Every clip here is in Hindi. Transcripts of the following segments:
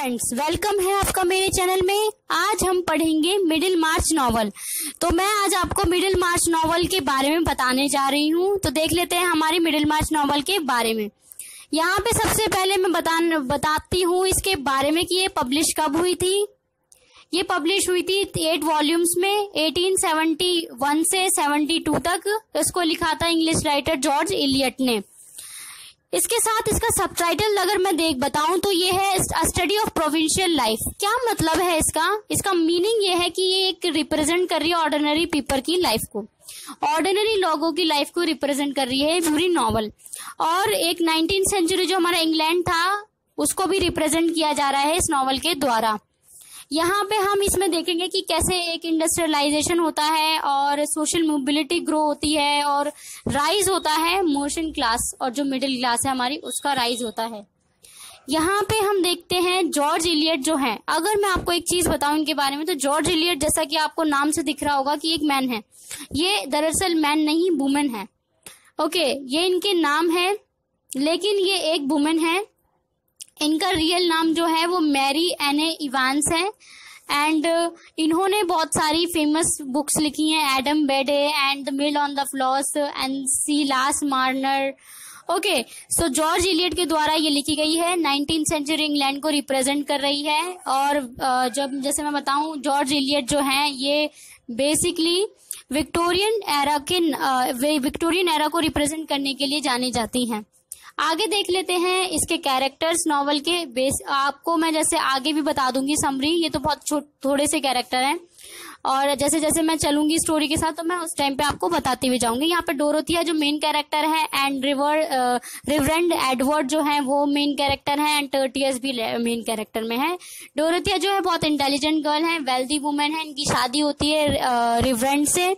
फ्रेंड्स वेलकम है आपका मेरे चैनल में। आज हम पढ़ेंगे मिडिल मार्च नॉवल तो मैं आज आपको मिडिल मार्च नॉवल के बारे में बताने जा रही हूँ। तो देख लेते हैं हमारे मिडिल मार्च नॉवल के बारे में। यहाँ पे सबसे पहले मैं बता बताती हूँ इसके बारे में कि ये पब्लिश कब हुई थी। ये पब्लिश हुई थी एट वॉल्यूम्स में 1871 से 72 तक। इसको लिखा था इंग्लिश राइटर जॉर्ज इलियट ने। इसके साथ इसका सबटाइटल अगर मैं देख बताऊँ तो ये है स्टडी ऑफ़ प्रोविंशियल लाइफ क्या मतलब है इसका? इसका मीनिंग ये है कि ये एक रिप्रेजेंट कर रही है ऑर्डिनरी पीपल की लाइफ को। ऑर्डिनरी लोगों की लाइफ को रिप्रेजेंट कर रही है पूरी नॉवल और एक नाइनटीन सेंचुरी जो हमारा इंग्लैंड था, उसको भी रिप्रेजेंट किया जा रहा है इस नॉवल के द्वारा। यहाँ पे हम इसमें देखेंगे कि कैसे एक इंडस्ट्रियलाइजेशन होता है और सोशल मोबिलिटी ग्रो होती है और राइज होता है मोशन क्लास और जो मिडिल क्लास है हमारी, उसका राइज होता है। यहाँ पे हम देखते हैं जॉर्ज इलियट जो है। अगर मैं आपको एक चीज़ बताऊँ इनके बारे में तो जॉर्ज इलियट जैसा कि आपको नाम से दिख रहा होगा कि एक मैन है। ये दरअसल मैन नहीं वुमेन है। ओके ये इनके नाम है, लेकिन ये एक वुमेन है। इनका रियल नाम जो है वो मैरी एन इवांस है। एंड uh, इन्होंने बहुत सारी फ़ेमस बुक्स लिखी हैं Adam Bede and the Mill on the Floss and Silas Marner okay so George Eliot के द्वारा ये लिखी गई है। नाइनटीन सेंचुरी इंग्लैंड को रिप्रेजेंट कर रही है। और uh, जब जैसे मैं बताऊँ जॉर्ज इलियट जो है ये बेसिकली विक्टोरियन एरा के विक्टोरियन uh, एरा को रिप्रेजेंट करने के लिए जानी जाती हैं। आगे देख लेते हैं इसके कैरेक्टर्स नॉवल के बेस आपको मैं जैसे आगे भी बता दूँगी समरी ये तो बहुत थोड़े से कैरेक्टर हैं। और जैसे जैसे मैं चलूँगी स्टोरी के साथ तो मैं उस टाइम पे आपको बताती हुई जाऊँगी। यहाँ पे डोरोथिया जो मेन कैरेक्टर है एंड रिवर रिवरेंड एडवर्ड जो है, वो मेन कैरेक्टर है एंड टर्टियस भी मेन कैरेक्टर में है। डोरोथिया जो है बहुत इंटेलिजेंट गर्ल है वेल्दी वुमेन है। इनकी शादी होती है रिवरेंड से।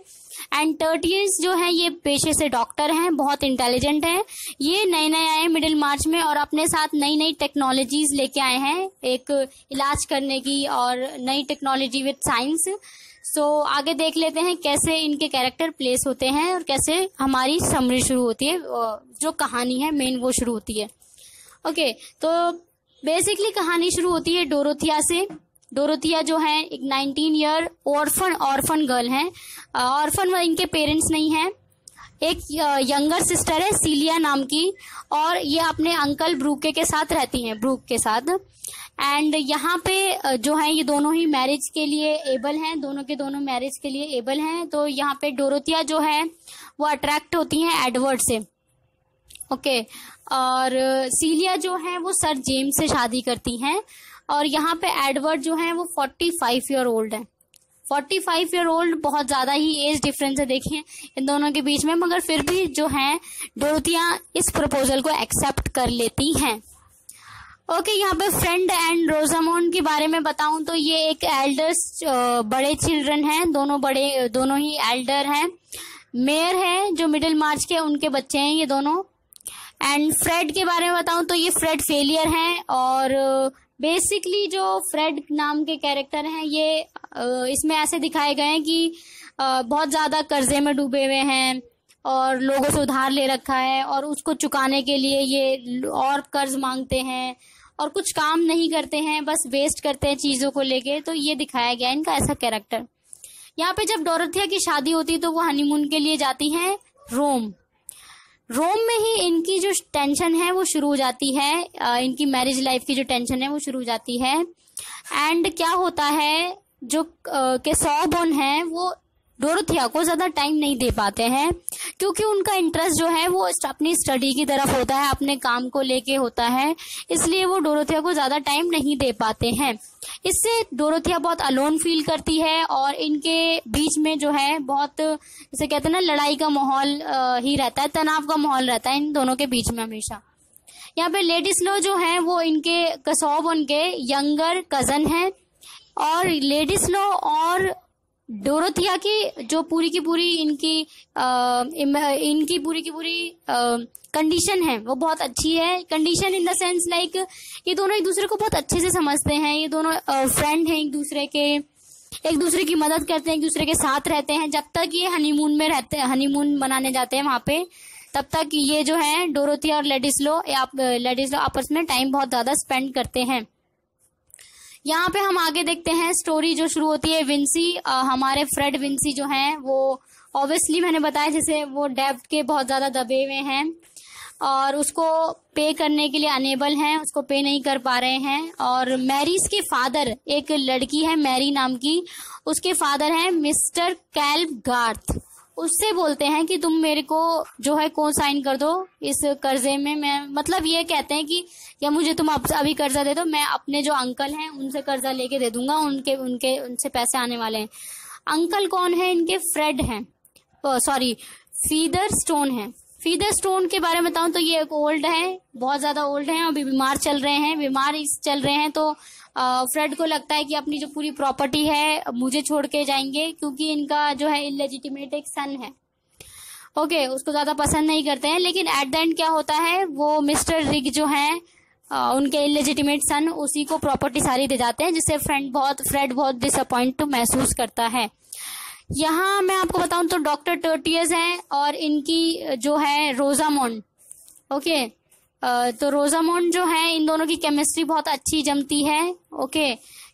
एंड टर्टियस जो है ये पेशे से डॉक्टर हैं बहुत इंटेलिजेंट है। ये नए नए आए मिडिल मार्च में और अपने साथ नई नई टेक्नोलॉजीज़ लेके आए हैं एक इलाज करने की और नई टेक्नोलॉजी विद साइंस सो आगे देख लेते हैं कैसे इनके कैरेक्टर प्लेस होते हैं और कैसे हमारी समरी शुरू होती है जो कहानी है मेन वो शुरू होती है। ओके okay, तो बेसिकली कहानी शुरू होती है डोरोथिया से। डोरोथिया जो है, एक 19 ईयर ऑर्फन ऑर्फन गर्ल है। ऑर्फन इनके पेरेंट्स नहीं है। एक यंगर सिस्टर है सीलिया नाम की, और ये अपने अंकल ब्रूके के साथ रहती हैं ब्रूक के साथ। एंड यहाँ पे जो है, ये दोनों ही मैरिज के लिए एबल हैं, दोनों के दोनों मैरिज के लिए एबल हैं। तो यहाँ पे डोरोतिया जो है, वो अट्रैक्ट होती हैं एडवर्ड से। ओके और सीलिया जो है, वो सर जेम्स से शादी करती हैं। और यहाँ पे एडवर्ड जो है वो फोर्टी फाइव ईयर ओल्ड है। फोर्टी फाइव ईयर ओल्ड बहुत ज़्यादा ही एज डिफरेंस है देखिए इन दोनों के बीच में मगर फिर भी जो है डोरतिया इस प्रपोजल को एक्सेप्ट कर लेती हैं। ओके okay, यहाँ पे फ्रेंड एंड रोजामोन के बारे में बताऊँ तो ये एक एल्डर्स बड़े चिल्ड्रन हैं दोनों बड़े दोनों ही एल्डर हैं। मेयर है जो मिडिल मार्च के उनके बच्चे हैं ये दोनों। एंड फ्रेड के बारे में बताऊँ तो ये फ्रेड फेलियर हैं और बेसिकली जो फ्रेड नाम के कैरेक्टर हैं, ये इसमें ऐसे दिखाए गए हैं कि बहुत ज़्यादा कर्जे में डूबे हुए हैं और लोगों से उधार ले रखा है और उसको चुकाने के लिए ये और कर्ज मांगते हैं और कुछ काम नहीं करते हैं, बस वेस्ट करते हैं चीज़ों को लेके। तो ये दिखाया गया इनका ऐसा कैरेक्टर। यहाँ पे जब डोरथिया की शादी होती है तो वो हनीमून के लिए जाती हैं रोम। रोम में ही इनकी जो टेंशन है, वो शुरू हो जाती है। इनकी मैरिज लाइफ की जो टेंशन है, वो शुरू हो जाती है। एंड क्या होता है, जो के सौ सौबोन है, वो डोरोथिया को ज़्यादा टाइम नहीं दे पाते हैं, क्योंकि उनका इंटरेस्ट जो है वो अपनी स्टडी की तरफ़ होता है, अपने काम को लेके होता है, इसलिए वो डोरोथिया को ज़्यादा टाइम नहीं दे पाते हैं। इससे डोरोथिया बहुत अलोन फील करती है और इनके बीच में जो है बहुत जैसे कहते हैं ना, लड़ाई का माहौल ही रहता है, तनाव का माहौल रहता है इन दोनों के बीच में हमेशा। यहाँ पे लेडीज़ लो जो है, वो इनके कसौब उनके यंगर कज़न है और लेडीज़ लो और डोरोथिया की जो पूरी की पूरी इनकी आ, इनकी पूरी की पूरी कंडीशन है वो बहुत अच्छी है। Condition in the sense like ये दोनों एक दूसरे को बहुत अच्छे से समझते हैं। ये दोनों फ्रेंड हैं एक दूसरे के। एक दूसरे की मदद करते हैं एक दूसरे के साथ रहते हैं। जब तक ये हनीमून में रहते हैं हनीमून मनाने जाते हैं वहाँ पे तब तक ये जो है डोरोथिया और लेडिस लो लेडिस लो आपस में टाइम बहुत ज़्यादा स्पेंड करते हैं। यहाँ पे हम आगे देखते हैं स्टोरी जो शुरू होती है विंसी आ, हमारे फ्रेड विंसी जो हैं वो ऑब्वियसली मैंने बताया जैसे वो डेप्ट के बहुत ज़्यादा दबे हुए हैं और उसको पे करने के लिए अनेबल हैं उसको पे नहीं कर पा रहे हैं और मैरीज के फादर एक लड़की है मैरी नाम की उसके फादर हैं मिस्टर कैल्ब गार्थ उससे बोलते हैं कि तुम मेरे को जो है को साइन कर दो। इस कर्जे में मैं मतलब ये कहते हैं कि, या मुझे तुम अभी कर्जा दे दो, मैं अपने जो अंकल हैं, उनसे कर्जा लेके दे दूँगा, उनके उनके, उनसे पैसे आने वाले हैं। अंकल कौन है? इनके फ्रेड हैं। सॉरी फीदर स्टोन है। फीदर स्टोन के बारे में बताऊँ तो ये एक ओल्ड है, बहुत ज़्यादा ओल्ड है, अभी बीमार चल रहे हैं, बीमार चल रहे हैं तो फ्रेड को लगता है कि अपनी जो पूरी प्रॉपर्टी है मुझे छोड़ के जाएँगे क्योंकि इनका जो है इलेजिटिमेट एक सन है। ओके okay, उसको ज़्यादा पसंद नहीं करते हैं लेकिन एट द एंड क्या होता है वो मिस्टर रिग जो है उनके इलेजिटिमेट सन उसी को प्रॉपर्टी सारी दे जाते हैं जिससे फ्रेंड बहुत फ्रेड बहुत डिसअपॉइंट महसूस करता है। यहाँ मैं आपको बताऊँ तो डॉक्टर टोटियस हैं और इनकी जो है रोजामोन ओके। तो रोजामोन जो है, इन दोनों की केमिस्ट्री बहुत अच्छी जमती है ओके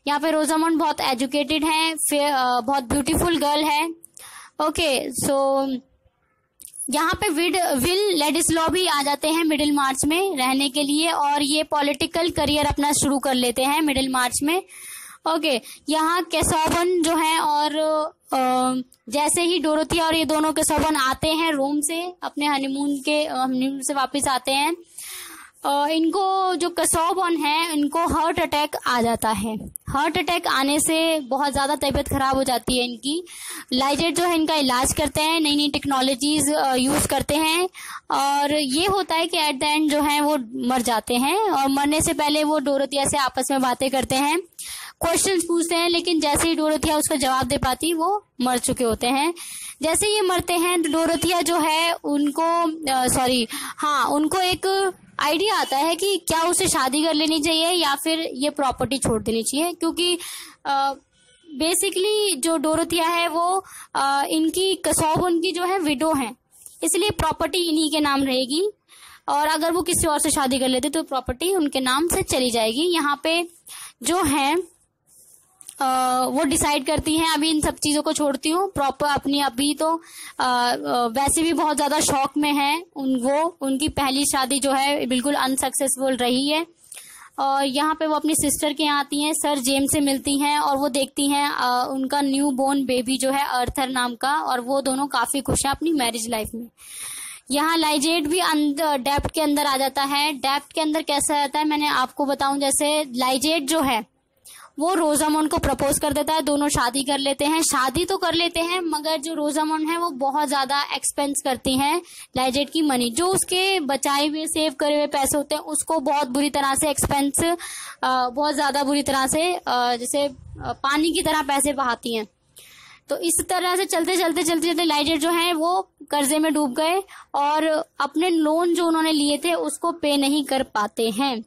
यहाँ पे रोजामोन बहुत एजुकेटेड है बहुत ब्यूटीफुल गर्ल है ओके सो यहाँ पे विड विल लेडिसलॉ भी आ जाते हैं मिडिल मार्च में रहने के लिए और ये पॉलिटिकल करियर अपना शुरू कर लेते हैं मिडिल मार्च में ओके यहाँ केसोवन जो है और जैसे ही डोरोथिया और ये दोनों केसोवन आते हैं रोम से, अपने हनीमून के हनीमून से वापस आते हैं इनको जो कसौबन है, इनको हार्ट अटैक आ जाता है। हार्ट अटैक आने से बहुत ज़्यादा तबीयत खराब हो जाती है इनकी। लाइजेट जो है, इनका इलाज करते हैं नई नई टेक्नोलॉजीज़ यूज़ करते हैं। और ये होता है कि एट द एंड जो है, वो मर जाते हैं। और मरने से पहले वो डोरतिया से आपस में बातें करते हैं। क्वेश्चंस पूछते हैं, लेकिन जैसे ही डोरथिया उसका जवाब दे पाती, वो मर चुके होते हैं। जैसे ये मरते हैं डोरथिया जो है, उनको सॉरी हाँ उनको एक आइडिया आता है कि क्या उसे शादी कर लेनी चाहिए या फिर ये प्रॉपर्टी छोड़ देनी चाहिए क्योंकि बेसिकली जो डोरथिया है वो आ, इनकी कसौब उनकी जो है विडो है इसलिए प्रॉपर्टी इन्हीं के नाम रहेगी। और अगर वो किसी और से शादी कर लेते तो प्रॉपर्टी उनके नाम से चली जाएगी। यहाँ पे जो है वो डिसाइड करती हैं अभी इन सब चीज़ों को छोड़ती हूँ प्रॉपर अपनी अभी तो आ, वैसे भी बहुत ज़्यादा शौक में है उन वो उनकी पहली शादी जो है बिल्कुल अनसक्सेसफुल रही है। और यहाँ पे वो अपनी सिस्टर के यहाँ आती हैं सर जेम से मिलती हैं और वो देखती हैं उनका न्यू बोर्न बेबी जो है अर्थर नाम का और वो दोनों काफ़ी खुश हैं अपनी मैरिज लाइफ में। यहाँ लाइजेट भी अंदर डेप्ट के अंदर आ जाता है। डेप्ट के अंदर कैसा रहता है मैंने आपको बताऊँ जैसे लाइजेट जो है वो रोजामोन को प्रपोज कर देता है, दोनों शादी कर लेते हैं। शादी तो कर लेते हैं, मगर जो रोजामोन है वो बहुत ज़्यादा एक्सपेंस करती हैं लाइजेट की मनी जो उसके बचाए हुए सेव करे हुए पैसे होते हैं, उसको बहुत बुरी तरह से एक्सपेंस बहुत ज़्यादा बुरी तरह से जैसे पानी की तरह पैसे बहाती हैं। तो इस तरह से चलते चलते चलते चलते लाइजेट जो है वो कर्जे में डूब गए और अपने लोन जो उन्होंने लिए थे, उसको पे नहीं कर पाते हैं।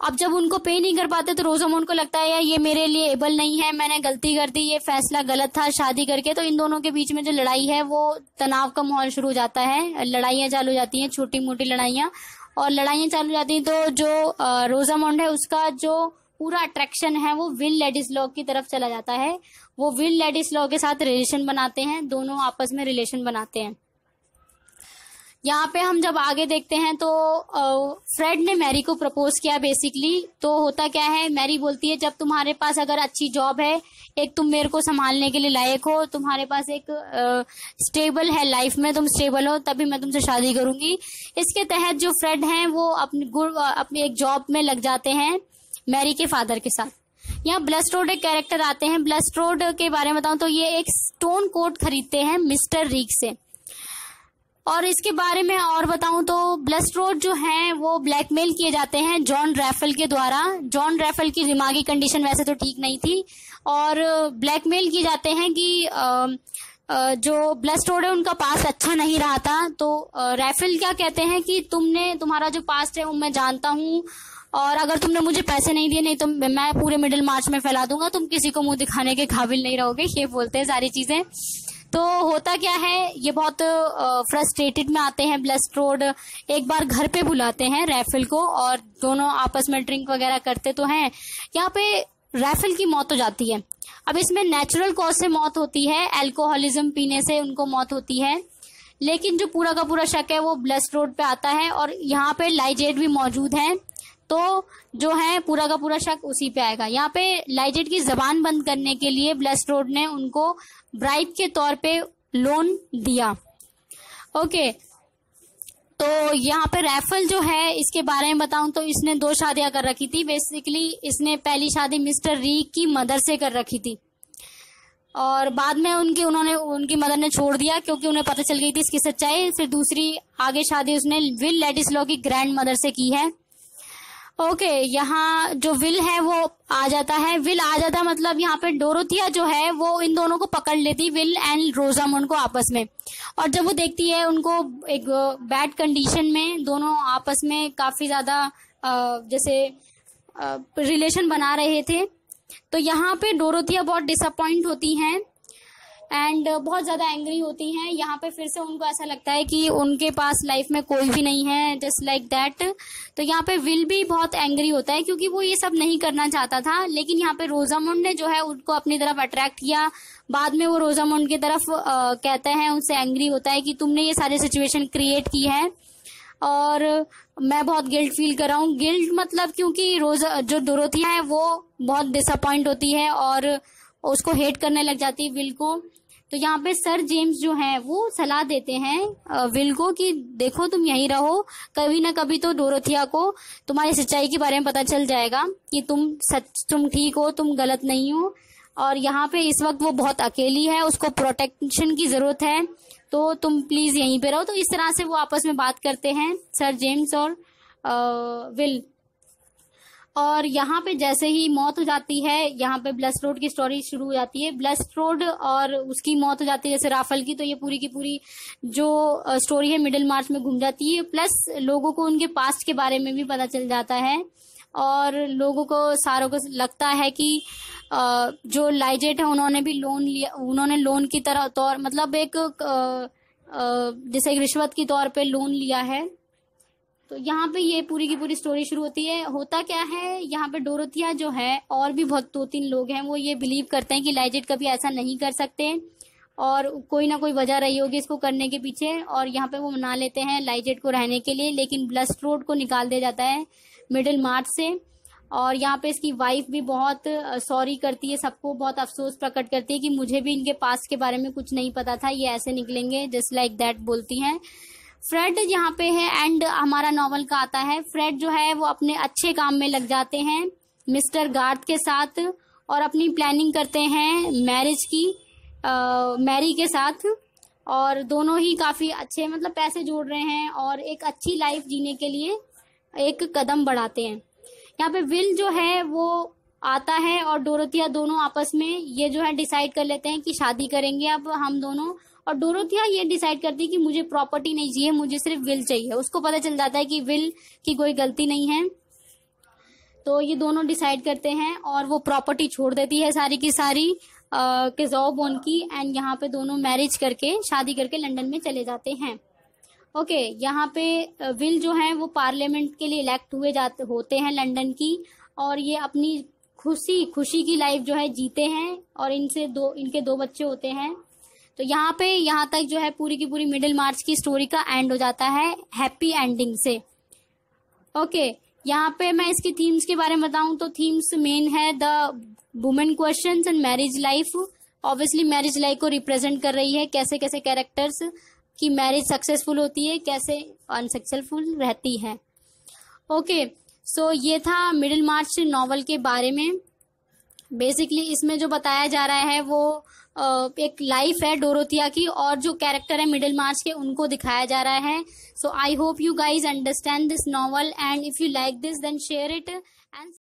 अब जब उनको पे नहीं कर पाते तो रोजामोन को लगता है, यार, ये मेरे लिए एबल नहीं है, मैंने गलती कर दी, ये फैसला गलत था शादी करके। तो इन दोनों के बीच में जो लड़ाई है, वो तनाव का माहौल शुरू हो जाता है। लड़ाइयाँ चालू हो जाती हैं छोटी मोटी लड़ाइयाँ। और लड़ाइयाँ चालू हो जाती हैं तो जो रोजामोंड है, उसका जो पूरा अट्रैक्शन है, वो विल लॉ की तरफ़ चला जाता है। वो विल लॉ के साथ रिलेशन बनाते हैं, दोनों आपस में रिलेशन बनाते हैं। यहाँ पे हम जब आगे देखते हैं तो फ्रेड ने मैरी को प्रपोज किया बेसिकली तो होता क्या है मैरी बोलती है, जब तुम्हारे पास अगर अच्छी जॉब है, एक तुम मेरे को संभालने के लिए लायक हो, तुम्हारे पास एक स्टेबल है लाइफ में, तुम स्टेबल हो, तभी मैं तुमसे शादी करूँगी। इसके तहत जो फ्रेड हैं, वो अपनी अपनी एक जॉब में लग जाते हैं मैरी के फादर के साथ। यहाँ ब्लस्ट्रोड एक कैरेक्टर आते हैं। ब्लस्ट्रोड के बारे में बताऊँ तो ये एक स्टोन कोट खरीदते हैं मिस्टर रीक से। और इसके बारे में और बताऊँ तो ब्लस्ट्रोड जो है, वो ब्लैकमेल किए जाते हैं जॉन रैफल के द्वारा। जॉन रैफल की दिमागी कंडीशन वैसे तो ठीक नहीं थी। और ब्लैकमेल किए जाते हैं कि जो ब्लस्ट्रोड है, उनका पास अच्छा नहीं रहा था। तो रैफल क्या कहते हैं कि तुमने, तुम्हारा जो पास्ट है, वो मैं जानता हूँ। और अगर तुमने मुझे पैसे नहीं दिए, नहीं तो मैं पूरे मिडिल मार्च में फैला दूँगा। तुम किसी को मुँह दिखाने के काबिल नहीं रहोगे, ये बोलते हैं सारी चीज़ें। तो होता क्या है, ये बहुत फ्रस्ट्रेटेड में आते हैं ब्लस्ट्रोड एक बार घर पे बुलाते हैं रैफिल को और दोनों आपस में ड्रिंक वगैरह करते तो हैं। यहाँ पे राइफल की मौत हो जाती है। अब इसमें नेचुरल कॉज से मौत होती है एल्कोहलिज्म पीने से उनको मौत होती है। लेकिन जो पूरा का पूरा शक है, वो ब्लस्ट रोड पे आता है और यहाँ पे लाइजेट भी मौजूद है। तो जो है पूरा का पूरा शक उसी पे आएगा। यहाँ पे लाइजेट की जबान बंद करने के लिए ब्लस्ट रोड ने उनको ब्राइब के तौर पे लोन दिया। ओके तो यहाँ पे रैफल जो है, इसके बारे में बताऊँ तो इसने दो शादियाँ कर रखी थी। बेसिकली इसने पहली शादी मिस्टर री की मदर से कर रखी थी। और बाद में उनकी, उन्होंने, उनकी मदर ने छोड़ दिया क्योंकि उन्हें पता चल गई थी इसकी सच्चाई। फिर दूसरी आगे शादी उसने विल लेटिस्लो की ग्रैंड मदर से की है। ओके, यहाँ जो विल है वो आ जाता है। विल आ जाता है मतलब यहाँ पे डोरोथिया जो है, वो इन दोनों को पकड़ लेती, विल एंड रोजामुंड को आपस में। और जब वो देखती है, उनको एक बैड कंडीशन में दोनों आपस में काफ़ी ज़्यादा जैसे रिलेशन बना रहे थे तो यहाँ पे डोरोथिया बहुत डिसअपॉइंट होती हैं। एंड बहुत ज़्यादा एंग्री होती हैं। यहाँ पे फिर से उनको ऐसा लगता है कि उनके पास लाइफ में कोई भी नहीं है जस्ट लाइक दैट तो यहाँ पे विल भी बहुत एंग्री होता है क्योंकि वो ये सब नहीं करना चाहता था। लेकिन यहाँ पे रोजामुंड ने जो है उनको अपनी तरफ़ अट्रैक्ट किया। बाद में वो रोजामुंड की तरफ़ आ, कहते हैं उनसे एंग्री होता है कि तुमने ये सारी सिचुएशन क्रिएट की है। और मैं बहुत गिल्ट फील कर रहा हूँ। गिल्ट मतलब क्योंकि रोज जो डोरोथिया है वो बहुत डिसअपॉइंट होती है। और उसको हेट करने लग जाती है विल को। तो यहाँ पे सर जेम्स जो है वो सलाह देते हैं विल को कि देखो तुम यहीं रहो कभी ना कभी तो डोरोथिया को तुम्हारी सच्चाई के बारे में पता चल जाएगा कि तुम सच तुम ठीक हो तुम गलत नहीं हो। और यहाँ पे इस वक्त वो बहुत अकेली है उसको प्रोटेक्शन की ज़रूरत है। तो तुम प्लीज़ यहीं पे रहो। तो इस तरह से वो आपस में बात करते हैं सर जेम्स और आ, विल और यहाँ पे जैसे ही मौत हो जाती है, यहाँ पे ब्लस रोड की स्टोरी शुरू हो जाती है। ब्लस रोड और उसकी मौत हो जाती है, जैसे राफल की तो ये पूरी की पूरी जो स्टोरी है मिडिल मार्च में घूम जाती है। प्लस लोगों को उनके पास्ट के बारे में भी पता चल जाता है और लोगों को, सारों को लगता है कि जो लाइजेट है, उन्होंने भी लोन लिया, उन्होंने लोन की तरह, तौर मतलब एक जैसे एक रिश्वत की तौर पे लोन लिया है। तो यहाँ पे ये पूरी की पूरी स्टोरी शुरू होती है। होता क्या है, यहाँ पे डोरोथिया जो है, और भी बहुत दो तीन लोग हैं, वो ये बिलीव करते हैं कि लाइजेट कभी ऐसा नहीं कर सकते। और कोई ना कोई वजह रही होगी इसको करने के पीछे, और यहाँ पे वो मना लेते हैं लाइजेट को रहने के लिए, लेकिन ब्लस्ट रोड को निकाल दिया जाता है मिडिल मार्च से। और यहाँ पे इसकी वाइफ भी बहुत सॉरी करती है, सबको बहुत अफसोस प्रकट करती है कि मुझे भी इनके पास के बारे में कुछ नहीं पता था, ये ऐसे निकलेंगे जस्ट लाइक दैट बोलती हैं। फ्रेड यहाँ पे है एंड हमारा नॉवल का आता है। फ्रेड जो है वो अपने अच्छे काम में लग जाते हैं मिस्टर गार्थ के साथ और अपनी प्लानिंग करते हैं मैरिज की आ, मैरी के साथ। और दोनों ही काफ़ी अच्छे मतलब पैसे जोड़ रहे हैं और एक अच्छी लाइफ जीने के लिए एक कदम बढ़ाते हैं। यहाँ पे विल जो है वो आता है और डोरोथिया दोनों आपस में ये जो है डिसाइड कर लेते हैं कि शादी करेंगे। अब हम दोनों और डोरोथिया ये डिसाइड करती है कि मुझे प्रॉपर्टी नहीं चाहिए मुझे सिर्फ़ विल चाहिए। उसको पता चल जाता है कि विल की कोई गलती नहीं है। तो ये दोनों डिसाइड करते हैं और वो प्रॉपर्टी छोड़ देती है सारी की सारी किजोबोन की एंड यहाँ पे दोनों मैरिज करके शादी करके लंदन में चले जाते हैं। ओके okay, यहाँ पे विल जो है वो पार्लियामेंट के लिए इलेक्ट हुए जाते होते हैं लंदन की और ये अपनी खुशी खुशी की लाइफ जो है जीते हैं और इनसे दो इनके दो बच्चे होते हैं। तो यहाँ पे यहाँ तक जो है पूरी की पूरी मिडिल मार्च की स्टोरी का एंड हो जाता है हैप्पी एंडिंग से। ओके यहाँ पे मैं इसकी थीम्स के बारे में बताऊँ तो थीम्स मेन है the women question and marriage life obviously marriage life को रिप्रेजेंट कर रही है कैसे कैसे कैरेक्टर्स की मैरिज सक्सेसफुल होती है कैसे अनसक्सेसफुल रहती है। ओके okay, सो so ये था मिडिल मार्च नॉवल के बारे में। बेसिकली इसमें जो बताया जा रहा है वो एक लाइफ है डोरोथिया की, और जो कैरेक्टर है मिडिल मार्च के, उनको दिखाया जा रहा है। So I hope you guys understand this novel and if you like this then share it and